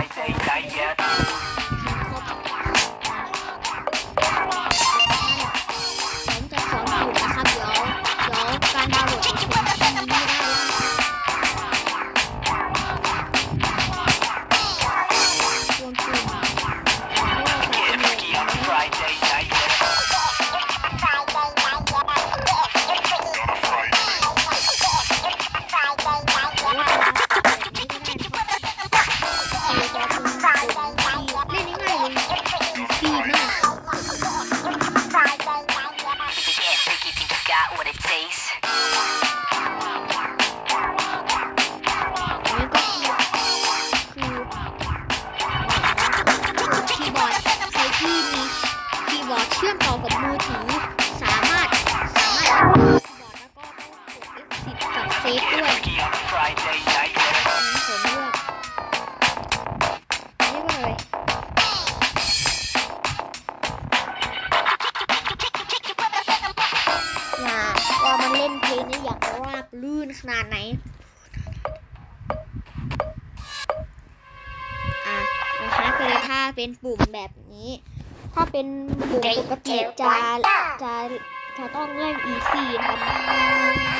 night, eight, nine yeah. ด F10 กับเซฟด้วย Key on Friday night. งั้นผมเลือกนี่ก็เลยอย่าว่ามันเล่นเพลงนี่อยากราบลื่นขนาดไหนอะนะคะคือถ้าเป็นปุ่มแบบนี้ ถ้าเป็นปุ่มปกติจะจะจะต้องเล่น easy นะครับ